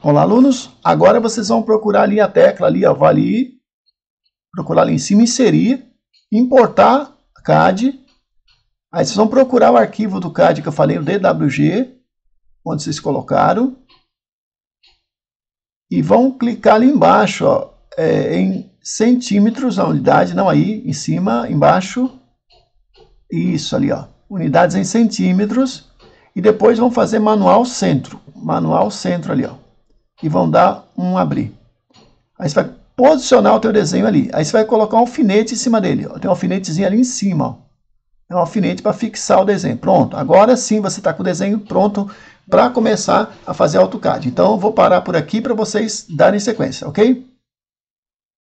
Olá, alunos. Agora vocês vão procurar ali a tecla ali, ó, ali, procurar ali em cima, inserir, importar CAD. Aí vocês vão procurar o arquivo do CAD que eu falei, o DWG, onde vocês colocaram. E vão clicar ali embaixo, ó, é, em centímetros a unidade, não aí, em cima, embaixo. Isso ali, ó. Unidades em centímetros. E depois vão fazer manual centro. Manual centro ali, ó e vão dar um abrir. Aí você vai posicionar o teu desenho ali. Aí você vai colocar um alfinete em cima dele. Tem um alfinetezinho ali em cima. Ó. É um alfinete para fixar o desenho. Pronto. Agora sim você está com o desenho pronto para começar a fazer AutoCAD. Então eu vou parar por aqui para vocês darem sequência, ok?